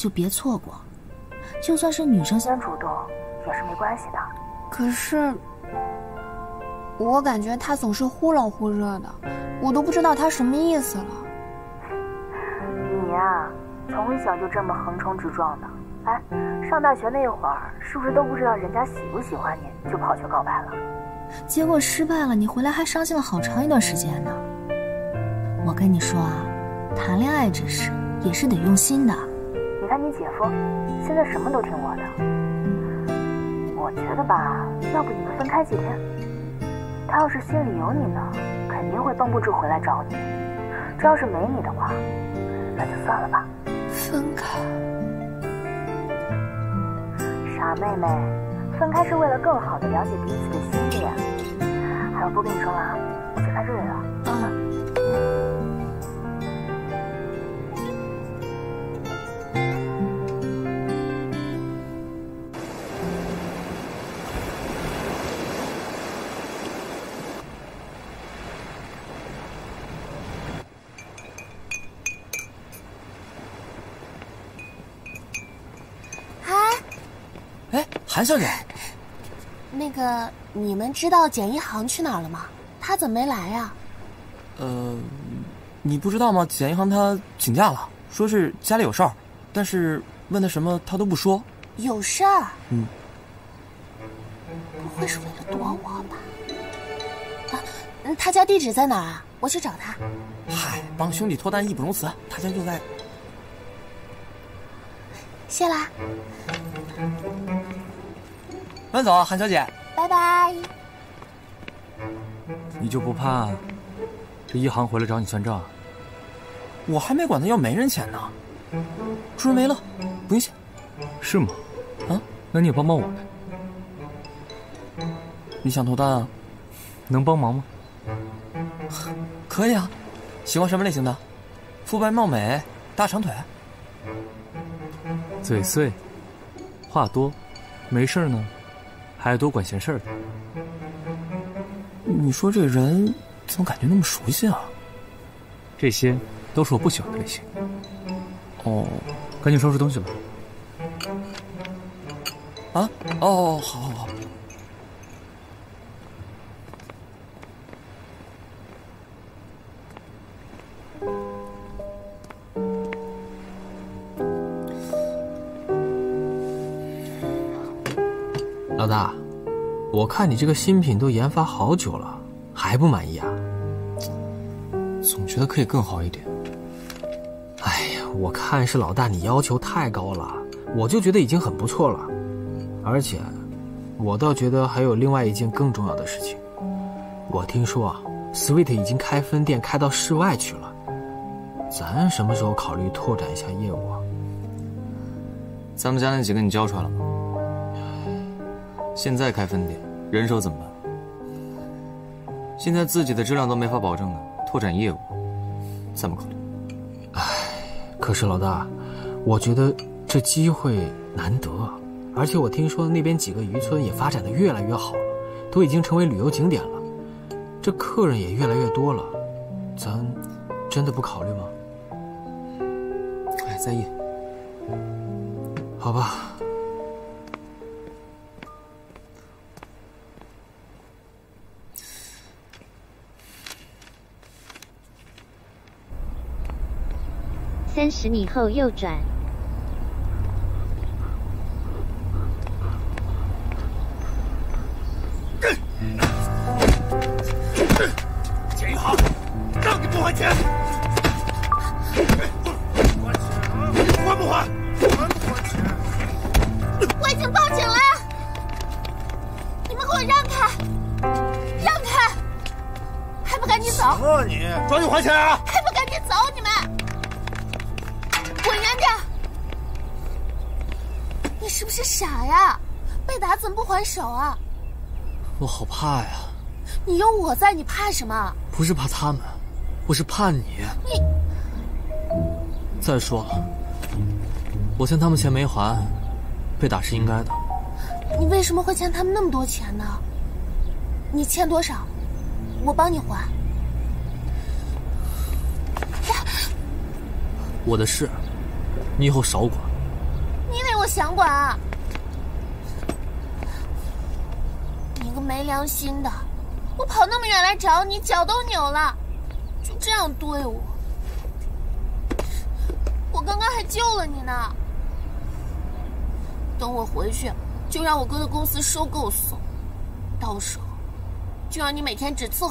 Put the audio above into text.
就别错过。就算是女生先主动，也是没关系的。可是，我感觉他总是忽冷忽热的，我都不知道他什么意思了。你呀，从小就这么横冲直撞的。哎，上大学那会儿，是不是都不知道人家喜不喜欢你，就跑去告白了？结果失败了，你回来还伤心了好长一段时间呢。我跟你说啊，谈恋爱这事也是得用心的。你看你姐夫，现在什么都听我的。我觉得吧，要不你们分开几天？他要是心里有你呢，肯定会绷不住回来找你。这要是没你的话，那就算了吧。分开。傻妹妹，分开是为了更好的了解彼此的心意。还有，不跟你说了啊，我去看瑞瑞了。韩小姐，那个你们知道简一航去哪儿了吗？他怎么没来呀？呃，你不知道吗？简一航他请假了，说是家里有事儿，但是问他什么他都不说。有事儿？嗯。不会是为了躲我吧？啊，他家地址在哪儿啊？我去找他。嗨，帮兄弟脱单义不容辞，他家就在。谢啦。慢走，韩小姐。拜拜。你就不怕这一航回来找你算账？我还没管他要媒人钱呢。出人没了，不用谢。是吗？啊，那你也帮帮我呗。你想脱单啊？能帮忙吗？可以啊。喜欢什么类型的？肤白貌美，大长腿。嘴碎，话多，没事呢。还多管闲事的。你说这人怎么感觉那么熟悉啊？这些都是我不喜欢的类型。哦，赶紧收拾东西吧。啊？哦，好好好。老大，我看你这个新品都研发好久了，还不满意啊？总觉得可以更好一点。哎呀，我看是老大你要求太高了，我就觉得已经很不错了。而且，我倒觉得还有另外一件更重要的事情。我听说啊，Sweet 已经开分店开到室外去了，咱什么时候考虑拓展一下业务啊？咱们家那几个你交出来了吗？现在开分店，人手怎么办？现在自己的质量都没法保证呢，拓展业务，怎么考虑？唉，可是老大，我觉得这机会难得，而且我听说那边几个渔村也发展的越来越好了，都已经成为旅游景点了，这客人也越来越多了，咱真的不考虑吗？哎，在意。好吧。三十米后右转。简一航，让你不还钱？还不还？还不还钱？我已经报警了，你们给我让开，让开！还不赶紧！走？什么你？抓紧！还钱啊！还不赶紧！走，你们！滚远点！你是不是傻呀？被打怎么不还手啊？我好怕呀！你有我在，你怕什么？不是怕他们，我是怕你。你再说了，我欠他们钱没还，被打是应该的。你为什么会欠他们那么多钱呢？你欠多少？我帮你还。我的事，你以后少管。你以为我想管啊！你个没良心的，我跑那么远来找你，脚都扭了，就这样对我。我刚刚还救了你呢。等我回去，就让我哥的公司收购送，到时候就让你每天只伺候。